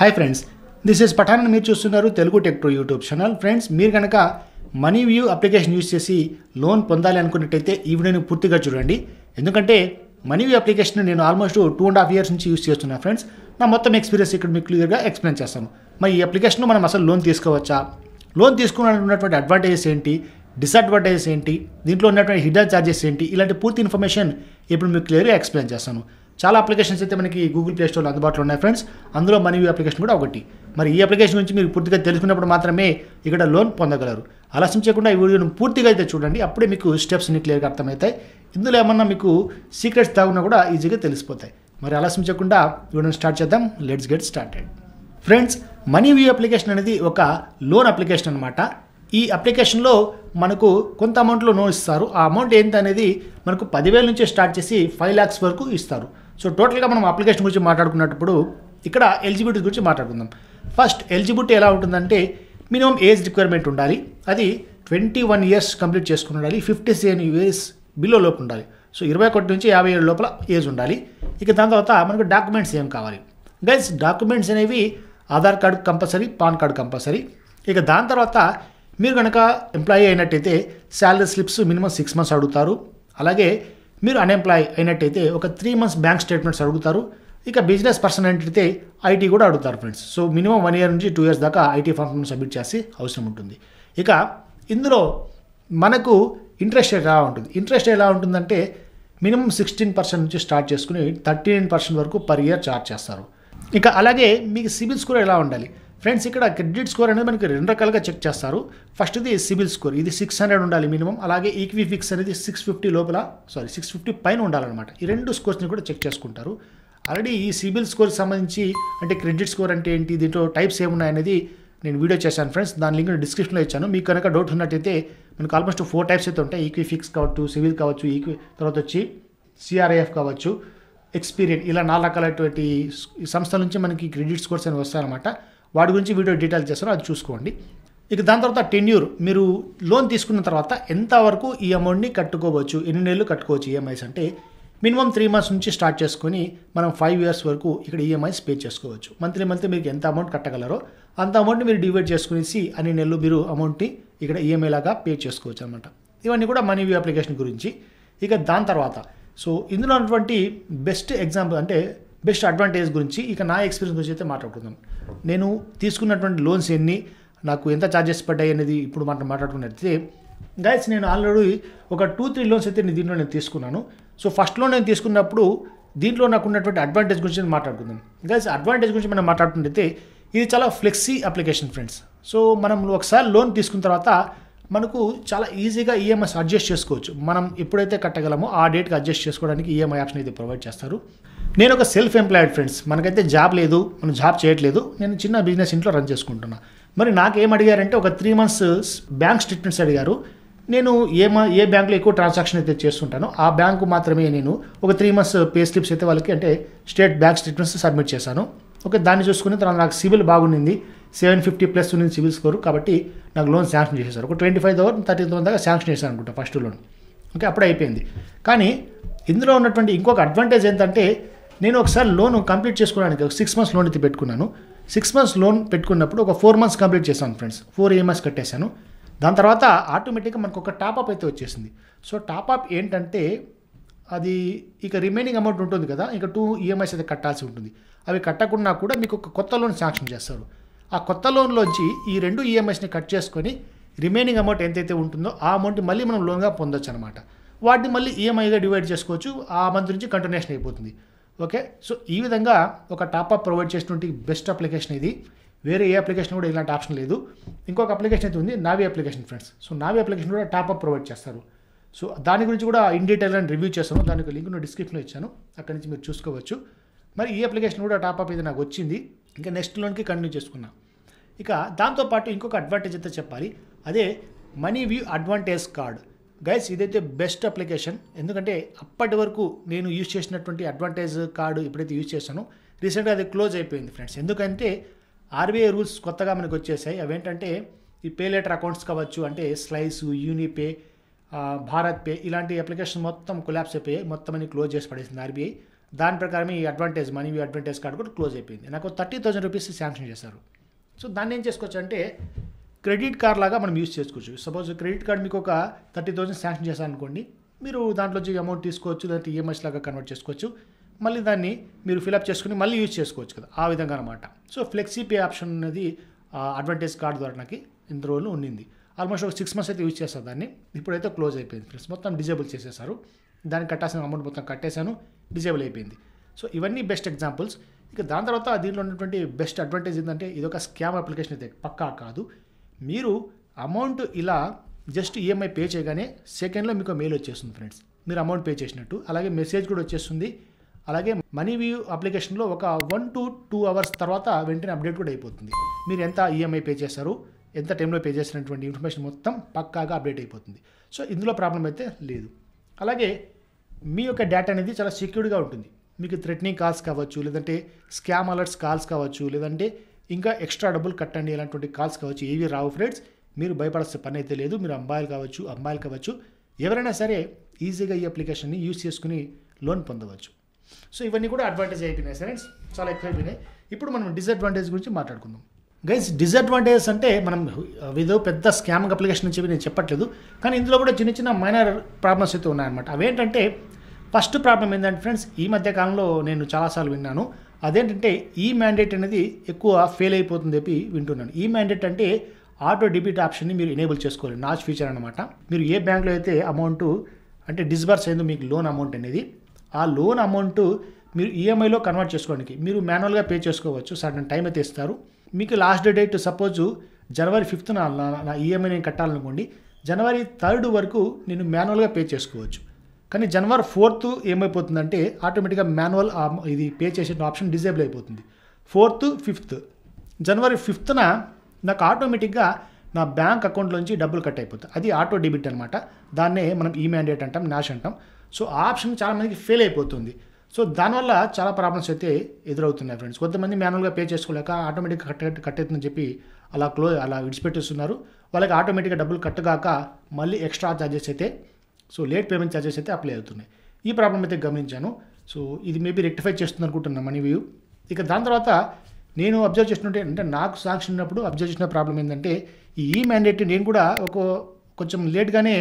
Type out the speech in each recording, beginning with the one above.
Hi friends this is Pathan మీరు చూస్తున్నారు Telugu tech pro YouTube channel friends మీరు కనుక మనీ వ్యూ అప్లికేషన్ యూస్ చేసి లోన్ పొందాలి అనుకున్నట్టయితే ఈ వీడియోని పూర్తిగా చూడండి. ఎందుకంటే మనీ వ్యూ అప్లికేషన్ నేను almost two and half years నుంచి యూస్ చేస్తున్నాను ఫ్రెండ్స్ నా మొత్తం ఎక్స్పీరియన్స్ ఇక్కడ మీకు క్లియర్గా ఎక్స్ప్లెయిన్ చేస్తాను. మరి ఈ అప్లికేషన్ మనం అసలు లోన్ తీసుకోవచ్చా? లోన్ తీసుకున్నటువంటి అడ్వాంటేజెస్ ఏంటి? డిసడ్వాంటేజెస్ ఏంటి? దీంట్లో ఉన్నటువంటి హిడెన్ ఛార్జెస్ ఏంటి? ఇలాంటి పూర్తి ఇన్ఫర్మేషన్ ఇప్పుడు మీకు క్లియర్గా ఎక్స్ప్లెయిన్ చేస్తాను. చాలా అప్లికేషన్స్ అయితే మనకి గూగుల్ ప్లే స్టోర్లో అందుబాటులో ఉన్నాయి ఫ్రెండ్స్. అందులో మనీ వ్యూ అప్లికేషన్ కూడా ఒకటి. మరి ఈ అప్లికేషన్ గురించి మీరు పూర్తిగా తెలుసుకున్నప్పుడు మాత్రమే ఇక్కడ లోన్ పొందగలరు. ఆలస్యం చేయకుండా ఈ వీడియోను పూర్తిగా అయితే చూడండి. అప్పుడే మీకు స్టెప్స్ అన్ని క్లియర్గా అర్థమవుతాయి. ఇందులో ఏమన్నా మీకు సీక్రెట్స్ తాగున్నా కూడా ఈజీగా తెలిసిపోతాయి. మరి ఆలస్యం చేయకుండా వీడియోని స్టార్ట్ చేద్దాం. Let's get started. Friends money view application అనేది ఒక లోన్ అప్లికేషన్ అనమాట ఈ అప్లికేషన్లో మనకు కొంత అమౌంట్లో లోన్ ఇస్తారు. ఆ అమౌంట్ ఏంటి అనేది మనకు పదివేల నుంచి స్టార్ట్ చేసి ఫైవ్ ల్యాక్స్ వరకు ఇస్తారు. సో టోటల్గా మనం అప్లికేషన్ గురించి మాట్లాడుకున్నప్పుడు ఇక్కడ ఎలిజిబిలిటీ గురించి మాట్లాడుకుందాం. ఫస్ట్ ఎలిజిబిలిటీ ఎలా ఉంటుందంటే మినిమం ఏజ్ రిక్వైర్మెంట్ ఉండాలి. అది ట్వంటీ వన్ ఇయర్స్ కంప్లీట్ చేసుకుని ఉండాలి. ఫిఫ్టీ సెవెన్ ఇయర్స్ బిలో లోపు ఉండాలి. సో ఇరవై ఒకటి నుంచి యాభై ఏడు లోపల ఏజ్ ఉండాలి. ఇక దాని తర్వాత మనకు డాక్యుమెంట్స్ ఏం కావాలి? గైస్ డాక్యుమెంట్స్ అనేవి Aadhaar card compulsory PAN card compulsory. ఇక దాని తర్వాత మీరు కనుక ఎంప్లాయీ అయినట్టయితే salary slips minimum six months అడుగుతారు. అలాగే మీరు అన్ఎంప్లాయ్ అయినట్టయితే ఒక త్రీ మంత్స్ బ్యాంక్ స్టేట్మెంట్స్ అడుగుతారు. ఇక బిజినెస్ పర్సన్ అయితే ఐటీ కూడా అడుగుతారు friends so minimum one year నుంచి టూ ఇయర్స్ దాకా ఐటీ ఫామ్ సబ్మిట్ చేసి అవసరం ఉంటుంది. ఇక ఇందులో మనకు ఇంట్రెస్ట్ ఎలా ఉంటుంది? ఇంట్రెస్ట్ ఎలా ఉంటుందంటే మినిమం సిక్స్టీన్ పర్సెంట్ నుంచి స్టార్ట్ చేసుకుని థర్టీ నైన్ పర్సెంట్ వరకు పర్ ఇయర్ చార్జ్ చేస్తారు. ఇక అలాగే మీకు సిబిల్ స్కోర్ ఎలా ఉండాలి? ఫ్రెండ్స్ ఇక్కడ క్రెడిట్ స్కోర్ అనేది మనకి రెండు రకాలుగా చెక్ చేస్తారు. ఫస్ట్ది సిబిల్ స్కోర్ ఇది సిక్స్ హండ్రెడ్ ఉండాలి మినిమం. అలాగే ఈక్వి ఫిక్స్ అనేది సిక్స్ ఫిఫ్టీ లోపల సారీ సిక్స్ ఫిఫ్టీ పైన ఉండాలన్నమాట. ఈ రెండు స్కోర్స్ని కూడా చెక్ చేసుకుంటారు. ఆల్రెడీ ఈ సిబిల్ స్కోర్కి సంబంధించి అంటే క్రెడిట్ స్కోర్ అంటే ఏంటి దీంట్లో టైప్స్ ఏమున్నాయనేది నేను వీడియో చేశాను ఫ్రెండ్స్. దాని లింక్ డిస్క్రిప్షన్లో ఇచ్చాను. మీకు కనుక డౌట్ ఉన్నట్టయితే మనకు ఆల్మోస్ట్ ఫోర్ టైప్స్ అయితే ఉంటాయి. ఈక్వి ఫిక్స్ కావచ్చు సివిల్ కావచ్చు ఈక్వి తర్వాత వచ్చి సిఆర్ఐఎఫ్ కావచ్చు ఎక్స్పీరియన్ ఇలా నాలుగు రకాలైనటువంటి సంస్థల నుంచి మనకి క్రెడిట్ స్కోర్స్ అనేవి వస్తాయన్నమాట. వాటి గురించి వీడియో డీటెయిల్ చేస్తారో అది చూసుకోండి. ఇక దాని తర్వాత టెన్యూర్ మీరు లోన్ తీసుకున్న తర్వాత ఎంతవరకు ఈ అమౌంట్ని కట్టుకోవచ్చు ఎన్ని నెలలు కట్టుకోవచ్చు ఈఎంఐస్ అంటే మినిమం త్రీ మంత్స్ నుంచి స్టార్ట్ చేసుకొని మనం ఫైవ్ ఇయర్స్ వరకు ఇక్కడ ఈఎంఐస్ పే చేసుకోవచ్చు. మంత్లీ మంత్లీ మీకు ఎంత అమౌంట్ కట్టగలరో అంత అమౌంట్ని మీరు డివైడ్ చేసుకునేసి అన్ని నెలలు మీరు అమౌంట్ని ఇక్కడ ఈఎంఐ లాగా పే చేసుకోవచ్చు అనమాట ఇవన్నీ కూడా మనీ వ్యూ అప్లికేషన్ గురించి. ఇక దాని తర్వాత సో ఇందులో ఉన్నటువంటి బెస్ట్ ఎగ్జాంపుల్ అంటే బెస్ట్ అడ్వాంటేజ్ గురించి ఇక నా ఎక్స్పీరియన్స్ గురించి అయితే మాట్లాడుకుందాం. నేను తీసుకున్నటువంటి లోన్స్ ఎన్ని నాకు ఎంత ఛార్జెస్ పడ్డాయి అనేది ఇప్పుడు మనం మాట్లాడుకున్నట్లయితే గైస్ నేను ఆల్రెడీ ఒక టూ త్రీ లోన్స్ అయితే నేను దీంట్లో నేను తీసుకున్నాను. సో ఫస్ట్ లోన్ నేను తీసుకున్నప్పుడు దీంట్లో నాకు ఉన్నటువంటి అడ్వాంటేజ్ గురించి నేను మాట్లాడుకుందాం. గైస్ అడ్వాంటేజ్ గురించి మనం మాట్లాడుకుంటే ఇది చాలా ఫ్లెక్సీ అప్లికేషన్ ఫ్రెండ్స్ సో మనం ఒకసారి లోన్ తీసుకున్న తర్వాత మనకు చాలా ఈజీగా ఈఎంఐస్ అడ్జస్ట్ చేసుకోవచ్చు. మనం ఎప్పుడైతే కట్టగలమో ఆ డేట్కి అడ్జస్ట్ చేసుకోవడానికి ఈఎంఐ ఆప్షన్ అయితే ప్రొవైడ్ చేస్తారు. నేను ఒక సెల్ఫ్ ఎంప్లాయిడ్ ఫ్రెండ్స్ మనకైతే జాబ్ లేదు మనం జాబ్ చేయట్లేదు నేను చిన్న బిజినెస్ ఇంట్లో రన్ చేసుకుంటున్నా. మరి నాకు ఏం అడిగారంటే ఒక త్రీ మంత్స్ బ్యాంక్ స్టేట్మెంట్స్ అడిగారు. నేను ఏ మా ఏ బ్యాంకులో ఎక్కువ ట్రాన్సాక్షన్ అయితే చేస్తుంటానో ఆ బ్యాంకు మాత్రమే నేను ఒక త్రీ మంత్స్ పే స్లిప్స్ అయితే వాళ్ళకి అంటే స్టేట్ బ్యాంక్ స్టేట్మెంట్స్ సబ్మిట్ చేశాను. ఓకే దాన్ని చూసుకుని తర్వాత నాకు సివిల్ బాగుండింది. సెవెన్ ఫిఫ్టీ ప్లస్ ఉంది సివిల్ స్కోర్ కాబట్టి నాకు లోన్ శాంక్షన్ చేశారు. ఒక twenty five thousand thirty thousand దాకా శాంక్షన్ చేశాను అనుకుంటా ఫస్ట్ లోన్ ఓకే అప్పుడే అయిపోయింది. కానీ ఇందులో ఉన్నటువంటి ఇంకొక అడ్వాంటేజ్ ఏంటంటే నేను ఒకసారి లోన్ కంప్లీట్ చేసుకోవడానికి ఒక సిక్స్ మంత్స్ లోన్ అయితే పెట్టుకున్నాను. సిక్స్ మంత్స్ లోన్ పెట్టుకున్నప్పుడు ఒక ఫోర్ మంత్స్ కంప్లీట్ చేశాను ఫ్రెండ్స్ ఫోర్ ఈఎంఐస్ కట్టేశాను. దాని తర్వాత ఆటోమేటిక్గా మనకు ఒక టాప్అప్ అయితే వచ్చేసింది. సో టాప్అప్ ఏంటంటే అది ఇక రిమైనింగ్ అమౌంట్ ఉంటుంది కదా ఇంకా టూ ఈఎంఐస్ అయితే కట్టాల్సి ఉంటుంది. అవి కట్టకుండా కూడా మీకు ఒక కొత్త లోన్ శాంక్షన్ చేస్తారు. ఆ కొత్త లోన్లోంచి ఈ రెండు ఈఎంఐస్ని కట్ చేసుకొని రిమైనింగ్ అమౌంట్ ఎంతైతే ఉంటుందో ఆ అమౌంట్ మళ్ళీ మనం లోన్గా పొందొచ్చు అనమాట వాటిని మళ్ళీ ఈఎంఐగా డివైడ్ చేసుకోవచ్చు. ఆ మంత్ నుంచి కంటిన్యూషన్ అయిపోతుంది. ఓకే? సో ఈ విధంగా ఒక టాప్అప్ ప్రొవైడ్ చేసినటువంటి బెస్ట్ అప్లికేషన్ ఇది. వేరే ఏ అప్లికేషన్ కూడా ఇలాంటి ఆప్షన్ లేదు. ఇంకొక అప్లికేషన్ అయితే ఉంది Navi application friends. So Navi application కూడా టాప్అప్ ప్రొవైడ్ చేస్తారు. సో దాని గురించి కూడా ఇన్ డీటెయిల్ అని రివ్యూ చేస్తాను దానికి లింక్ డిస్క్రిప్షన్లో ఇచ్చాను. అక్కడి నుంచి మీరు చూసుకోవచ్చు. మరి ఈ అప్లికేషన్ కూడా టాప్అప్ అయితే నాకు వచ్చింది. ఇంకా నెక్స్ట్ లోన్కి కంటిన్యూ చేసుకున్నా. ఇక దాంతోపాటు ఇంకొక అడ్వాంటేజ్ అయితే చెప్పాలి. అదే money view advantage card. Guys ఇదైతే బెస్ట్ అప్లికేషన్ ఎందుకంటే అప్పటి వరకు నేను యూజ్ చేసినటువంటి అడ్వాంటేజ్ కార్డు ఎప్పుడైతే యూజ్ చేశానో. రీసెంట్గా అది క్లోజ్ అయిపోయింది ఫ్రెండ్స్ ఎందుకంటే ఆర్బీఐ రూల్స్ కొత్తగా మనకు వచ్చేసాయి. అవేంటంటే ఈ పే లెటర్ అకౌంట్స్ కావచ్చు అంటే స్లైస్ యూనిపే భారత్ పే ఇలాంటి అప్లికేషన్ మొత్తం కొలాప్స్ అయిపోయాయి. మొత్తం అని క్లోజ్ చేసి పడేసింది ఆర్బీఐ దాని ప్రకారం ఈ అడ్వాంటేజ్ మనీ అడ్వాంటేజ్ కార్డు కూడా క్లోజ్ అయిపోయింది. నాకు థర్టీ థౌసండ్ రూపీస్ శాంక్షన్ చేశారు. సో దాన్ని ఏం చేసుకోవచ్చు అంటే క్రెడిట్ కార్డ్ లాగా మనం యూస్ చేసుకోవచ్చు. సపోజ్ క్రెడిట్ కార్డ్ మీకు ఒక థర్టీ థౌసండ్ శాంక్షన్ చేశారనుకోండి మీరు దాంట్లోంచి అమౌంట్ తీసుకోవచ్చు లేదంటే ఈఎంఐస్ లాగా కన్వర్ట్ చేసుకోవచ్చు. మళ్ళీ దాన్ని మీరు ఫిలప్ చేసుకుని మళ్ళీ యూజ్ చేసుకోవచ్చు కదా ఆ విధంగా అనమాట సో ఫ్లెక్సీ పే ఆప్షన్ అనేది అడ్వాంటేజ్ కార్డ్ ద్వారా నాకు ఇంత రోజులు ఉండింది. ఆల్మోస్ట్ ఒక సిక్స్ మంత్స్ అయితే యూజ్ చేస్తాను దాన్ని. ఇప్పుడైతే క్లోజ్ అయిపోయింది ఫ్రెండ్స్. మొత్తం డిజేబుల్ చేసేసారు. దానికి కట్టాల్సిన అమౌంట్ మొత్తం కట్టేశాను. డిజేబుల్ అయిపోయింది. సో ఇవన్నీ బెస్ట్ ఎగ్జాంపుల్స్. ఇక దాని తర్వాత దీంట్లో ఉన్నటువంటి బెస్ట్ అడ్వాంటేజ్ ఏంటంటే ఇది ఒక స్కామ్ అప్లికేషన్ అయితే పక్కా కాదు. మీరు అమౌంట్ ఇలా జస్ట్ ఈఎంఐ పే చేయగానే సెకండ్లో మీకు మెయిల్ వచ్చేస్తుంది ఫ్రెండ్స్ మీరు అమౌంట్ పే చేసినట్టు. అలాగే మెసేజ్ కూడా వచ్చేస్తుంది. అలాగే మనీ వ్యూ అప్లికేషన్లో ఒక వన్ టు టూ అవర్స్ తర్వాత వెంటనే అప్డేట్ కూడా అయిపోతుంది. మీరు ఎంత ఈఎంఐ పే చేశారు ఎంత టైంలో పే చేసినటువంటి ఇన్ఫర్మేషన్ మొత్తం పక్కాగా అప్డేట్ అయిపోతుంది. సో ఇందులో ప్రాబ్లం అయితే లేదు. అలాగే మీ యొక్క డేటా అనేది చాలా సెక్యూర్డ్గా ఉంటుంది. మీకు థ్రెటనింగ్ కాల్స్ కావచ్చు లేదంటే స్కామ్ అలర్ట్స్ కాల్స్ కావచ్చు లేదంటే ఇంకా ఎక్స్ట్రా డబ్బులు కట్టండి ఇలాంటి కాల్స్ కావచ్చు. ఏవి రావు ఫ్రెండ్స్? మీరు భయపడాల్సిన పని అయితే లేదు. మీరు అమ్మాయిలు కావచ్చు అమ్మాయిలు కావచ్చు. ఎవరైనా సరే ఈజీగా ఈ అప్లికేషన్ని యూస్ చేసుకుని లోన్ పొందవచ్చు. సో ఇవన్నీ కూడా అడ్వాంటేజ్ అయిపోయినాయి ఫ్రెండ్స్? చాలా ఎక్కువ అయిపోయినాయి. ఇప్పుడు మనం డిసడ్వాంటేజ్ గురించి మాట్లాడుకుందాం. గైస్ డిసడ్వాంటేజెస్ అంటే మనం ఏదో పెద్ద స్కామ్ అప్లికేషన్ అని చెప్పి నేను చెప్పట్లేదు. కానీ ఇందులో కూడా చిన్న చిన్న మైనర్ ప్రాబ్లమ్స్ అయితే ఉన్నాయన్నమాట. అవేంటంటే ఫస్ట్ ప్రాబ్లం ఏంటంటే ఫ్రెండ్స్ ఈ మధ్య కాలంలో నేను చాలాసార్లు విన్నాను. అదేంటంటే ఈ మ్యాండేట్ అనేది ఎక్కువ ఫెయిల్ అయిపోతుంది చెప్పి వింటున్నాను. ఈ మ్యాండేట్ అంటే ఆటో డెబిట్ ఆప్షన్ని మీరు ఎనేబుల్ చేసుకోవాలి. నాచ్ ఫీచర్ అనమాట మీరు ఏ బ్యాంక్లో అయితే అమౌంట్ అంటే డిస్బర్స్ అయిందో మీకు లోన్ అమౌంట్ అనేది ఆ లోన్ అమౌంట్ మీరు ఈఎంఐలో కన్వర్ట్ చేసుకోవడానికి మీరు మాన్యువల్గా పే చేసుకోవచ్చు. సడన్ టైం అయితే ఇస్తారు. మీకు లాస్ట్ డేట్ సపోజ్ జనవరి ఫిఫ్త్ నా నా ఈఎంఐ నేను కట్టాలనుకోండి జనవరి థర్డ్ వరకు నేను మాన్యువల్గా పే చేసుకోవచ్చు. కానీ జనవరి ఫోర్త్ ఏమైపోతుందంటే ఆటోమేటిక్గా మాన్యువల్ ఇది పే చేసే ఆప్షన్ డిజేబుల్ అయిపోతుంది. Fourth fifth. జనవరి ఫిఫ్త్న నాకు ఆటోమేటిక్గా నా బ్యాంక్ అకౌంట్లోంచి డబ్బులు కట్ అయిపోతుంది అది ఆటో డెబిట్ అనమాట దాన్నే మనం ఈ మ్యాండేట్ అంటాం నాష్ అంటాం. సో ఆ ఆప్షన్ చాలామందికి ఫెయిల్ అయిపోతుంది. సో దానివల్ల చాలా ప్రాబ్లమ్స్ అయితే ఎదురవుతున్నాయి ఫ్రెండ్స్. కొంతమంది మాన్యువల్గా పే చేసుకోలేక ఆటోమేటిక్గా కట్ కట్ అవుతుందని చెప్పి అలా క్లోజ్ అలా విడిచిపెట్టేస్తున్నారు. వాళ్ళకి ఆటోమేటిక్గా డబ్బులు కట్టగాక మళ్ళీ ఎక్స్ట్రా ఛార్జెస్ అయితే సో లేట్ పేమెంట్ ఛార్జెస్ అయితే అప్లై అవుతున్నాయి. ఈ ప్రాబ్లం అయితే గమనించాను. సో ఇది మేబీ రెక్టిఫై చేస్తుంది అనుకుంటున్నా మనీ వ్యూ ఇక దాని తర్వాత నేను అబ్జర్వ్ చేస్తుంటే అంటే నాకు సాంక్షన్ ఉన్నప్పుడు అబ్జర్వ్ చేసిన ప్రాబ్లం ఏంటంటే ఈ ఈ మ్యాండేట్ నేను కూడా ఒక కొంచెం లేట్గానే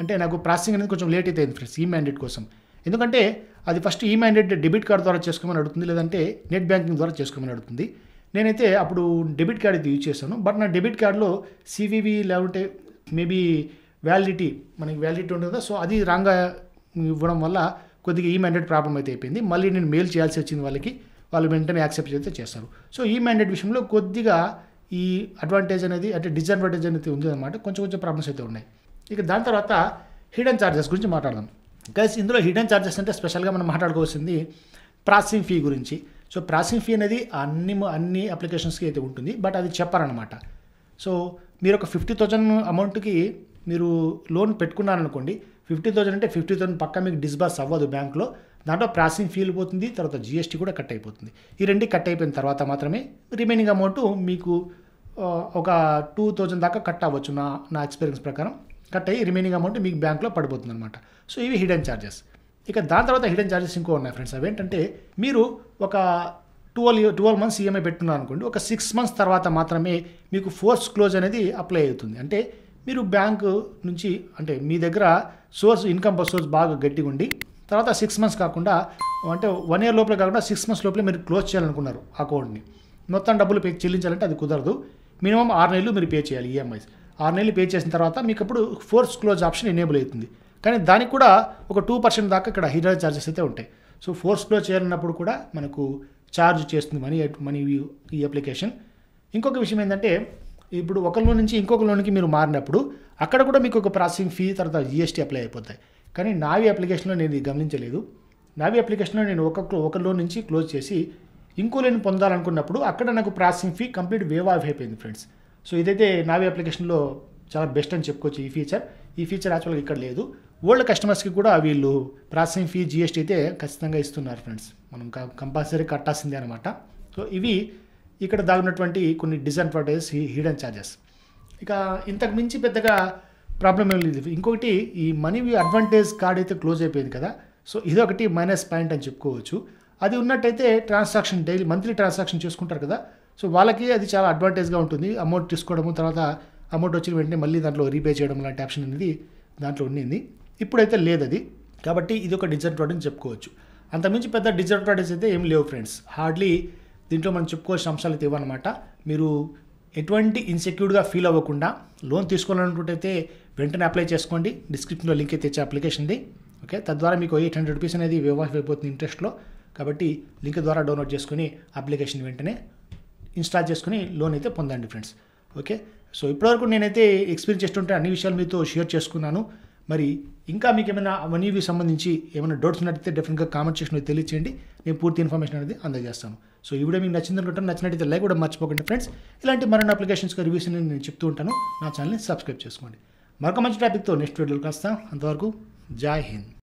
అంటే నాకు ప్రాసెసింగ్ అనేది కొంచెం లేట్ అయితే ఫ్రెండ్స్ ఈ మ్యాండేట్ కోసం. ఎందుకంటే అది ఫస్ట్ ఈ మ్యాండేట్ డెబిట్ కార్డ్ ద్వారా చేసుకోమని అడుగుతుంది లేదంటే నెట్ బ్యాంకింగ్ ద్వారా చేసుకోమని అడుగుతుంది. నేనైతే అప్పుడు డెబిట్ కార్డ్ అయితే యూజ్ చేశాను. బట్ నా డెబిట్ కార్డులో సివివి లేకుంటే మేబీ వ్యాలిడిటీ మనకి వ్యాలిడిటీ ఉంటుంది కదా సో అది రాంగా ఇవ్వడం వల్ల కొద్దిగా ఈ మ్యాండేట్ ప్రాబ్లం అయితే అయిపోయింది. మళ్ళీ నేను మెయిల్ చేయాల్సి వచ్చింది వాళ్ళకి వాళ్ళు వెంటనే యాక్సెప్ట్ అయితే చేస్తారు. సో ఈ మ్యాండేట్ విషయంలో కొద్దిగా ఈ అడ్వాంటేజ్ అనేది అంటే డిసడ్వాంటేజ్ అనేది ఉంది అనమాట కొంచెం కొంచెం ప్రాబ్లమ్స్ అయితే ఉన్నాయి. ఇక దాని తర్వాత హిడెన్ ఛార్జెస్ గురించి మాట్లాడదాం. గైస్ ఇందులో హిడెన్ ఛార్జెస్ అంటే స్పెషల్గా మనం మాట్లాడుకోవాల్సింది ప్రాసెసింగ్ ఫీ గురించి. సో ప్రాసెసింగ్ ఫీ అనేది అన్ని అన్ని అప్లికేషన్స్కి అయితే ఉంటుంది బట్ అది చెప్పారనమాట సో మీరు ఒక ఫిఫ్టీ థౌజండ్ అమౌంట్కి మీరు లోన్ పెట్టుకున్నారనుకోండి ఫిఫ్టీ థౌసండ్ అంటే ఫిఫ్టీ థౌసండ్ పక్క మీకు డిస్బర్స్ అవ్వదు బ్యాంక్లో. దాంట్లో ప్రాసెసింగ్ ఫీల్ పోతుంది తర్వాత జిఎస్టీ కూడా కట్ అయిపోతుంది. ఈ రెండు కట్ అయిపోయిన తర్వాత మాత్రమే రిమైనింగ్ అమౌంట్ మీకు ఒక టూ థౌజండ్ దాకా కట్ అవ్వచ్చు నా నా ఎక్స్పీరియన్స్ ప్రకారం. కట్ అయ్యి రిమైనింగ్ అమౌంట్ మీకు బ్యాంక్లో పడిపోతుంది అనమాట సో ఇవి హిడెన్ ఛార్జెస్ ఇక దాని తర్వాత హిడెన్ ఛార్జెస్ ఇంకో ఉన్నాయి ఫ్రెండ్స్ అవేంటంటే మీరు ఒక ట్వెల్వ్ ట్వెల్వ్ మంత్స్ ఈఎంఐ పెట్టుకున్నారు అనుకోండి ఒక సిక్స్ మంత్స్ తర్వాత మాత్రమే మీకు ఫోర్స్ క్లోజ్ అనేది అప్లై అవుతుంది. అంటే మీరు బ్యాంకు నుంచి అంటే మీ దగ్గర సోర్స్ ఇన్కమ్ సోర్స్ బాగా గట్టిగా ఉండి తర్వాత సిక్స్ మంత్స్ కాకుండా అంటే వన్ ఇయర్ లోపల కాకుండా సిక్స్ మంత్స్ లోపలే మీరు క్లోజ్ చేయాలనుకున్నారు అకౌంట్ని మొత్తం డబ్బులు పే చెల్లించాలంటే అది కుదరదు. మినిమం ఆరు నెలలు మీరు పే చేయాలి ఈఎంఐస్ ఆరు నెలలు పే చేసిన తర్వాత మీకు అప్పుడు ఫోర్స్ క్లోజ్ ఆప్షన్ ఎనేబుల్ అవుతుంది. కానీ దానికి కూడా ఒక టూ పర్సెంట్ దాకా ఇక్కడ హిడెన్ ఛార్జెస్ అయితే ఉంటాయి. సో ఫోర్స్ క్లోజ్ చేయాలన్నప్పుడు కూడా మనకు ఛార్జ్ చేస్తుంది మనీ మనీ ఈ అప్లికేషన్ ఇంకొక విషయం ఏంటంటే ఇప్పుడు ఒక లోన్ నుంచి ఇంకొక లోన్కి మీరు మారినప్పుడు అక్కడ కూడా మీకు ఒక ప్రాసెసింగ్ ఫీ తర్వాత జిఎస్టీ అప్లై అయిపోతాయి. కానీ నావి అప్లికేషన్లో నేను ఇది గమనించలేదు. నావి అప్లికేషన్లో నేను ఒక ఒక లోన్ నుంచి క్లోజ్ చేసి ఇంకో లోన్ పొందాలనుకున్నప్పుడు అక్కడ నాకు processing fee complete waive off అయిపోయింది ఫ్రెండ్స్ సో ఇదైతే నావి అప్లికేషన్లో చాలా బెస్ట్ అని చెప్పుకోవచ్చు ఈ ఫీచర్ ఈ ఫీచర్ యాక్చువల్గా ఇక్కడ లేదు. ఓల్డ్ కస్టమర్స్కి కూడా వీళ్ళు ప్రాసెసింగ్ ఫీ జిఎస్టీ అయితే ఖచ్చితంగా ఇస్తున్నారు ఫ్రెండ్స్ మనం కంపల్సరీ కట్టాల్సిందే అనమాట సో ఇవి ఇక్కడ దాగినటువంటి కొన్ని డిసడ్వాంటేజెస్ హిడెన్ ఛార్జెస్ ఇక ఇంతకు మించి పెద్దగా ప్రాబ్లం ఏం లేదు. ఇంకొకటి ఈ మనీ అడ్వాంటేజ్ కార్డ్ అయితే క్లోజ్ అయిపోయింది కదా. సో ఇది ఒకటి మైనస్ పాయింట్ అని చెప్పుకోవచ్చు. అది ఉన్నట్టయితే ట్రాన్సాక్షన్ డైలీ మంత్లీ ట్రాన్సాక్షన్ చేసుకుంటారు కదా. సో వాళ్ళకి అది చాలా అడ్వాంటేజ్గా ఉంటుంది. అమౌంట్ తీసుకోవడము తర్వాత అమౌంట్ వచ్చిన వెంటనే మళ్ళీ దాంట్లో రీపే చేయడం లాంటి ఆప్షన్ అనేది దాంట్లో ఉండింది. ఇప్పుడైతే లేదు అది. కాబట్టి ఇది ఒక డిసడ్వాంటేజ్ చెప్పుకోవచ్చు. అంతమించి పెద్ద డిజర్ట్ అయితే ఏం లేవు ఫ్రెండ్స్ హార్డ్లీ దీంట్లో మనం చెప్పుకోవాల్సిన అంశాలు అయితే ఇవ్వనమాట మీరు ఎటువంటి ఇన్సెక్యూర్డ్గా ఫీల్ అవ్వకుండా లోన్ తీసుకోవాలనుకుంటే వెంటనే అప్లై చేసుకోండి. డిస్క్రిప్షన్లో లింక్ అయితే ఇచ్చే అప్లికేషన్ది ఓకే తద్వారా మీకు ఎయిట్ హండ్రెడ్ రూపీస్ అనేది వేవ్ ఆఫ్ అయిపోతుంది ఇంట్రెస్ట్లో కాబట్టి లింక్ ద్వారా డౌన్లోడ్ చేసుకుని అప్లికేషన్ వెంటనే ఇన్స్టాల్ చేసుకుని లోన్ అయితే పొందండి ఫ్రెండ్స్ ఓకే సో ఇప్పటివరకు నేనైతే ఎక్స్పీరియన్స్ చేస్తుంటే అన్ని విషయాలు మీతో షేర్ చేసుకున్నాను. మరి ఇంకా మీకు ఏమైనా మనీవి సంబంధించి ఏమైనా డౌట్స్ ఉన్నట్టయితే డెఫినెట్గా కామెంట్ సెక్షన్లో తెలియచేయండి. నేను పూర్తి ఇన్ఫర్మేషన్ అనేది అందజేస్తాను. సో ఈ వీడియో మీకు నచ్చింది అనుకుంటాను నచ్చినట్టయితే లైక్ కూడా మర్చిపోకండి ఫ్రెండ్స్. ఇలాంటి మరిన్ని అప్లికేషన్స్కి రివ్యూస్ నేను చెప్తూ ఉంటాను. నా ఛానల్ని సబ్స్క్రైబ్ చేసుకోండి. మరొక మంచి టాపిక్తో నెక్స్ట్ వీడియోలో కలుస్తాం. అంతవరకు జై హింద్.